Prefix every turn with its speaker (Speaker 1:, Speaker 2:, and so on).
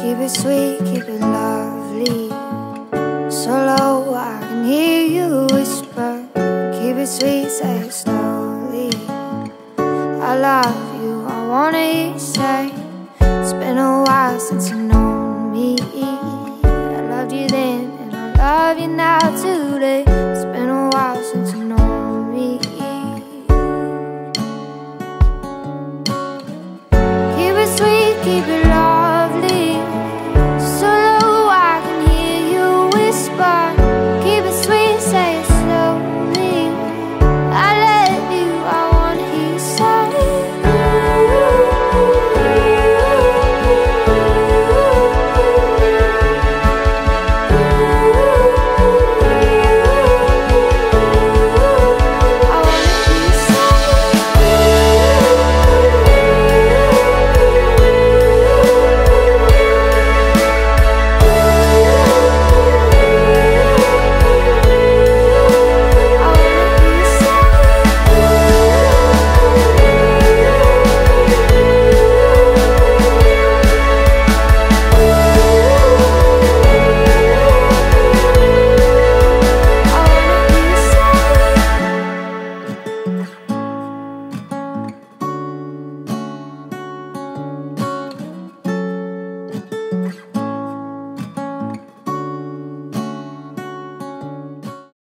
Speaker 1: Keep it sweet, keep it lovely. So low I can hear you whisper. Keep it sweet, say it slowly. I love you, I wanna hear you say. It's been a while since you've known me. I loved you then, and I love you now today. It's been a while since you've known me. Keep it sweet, keep it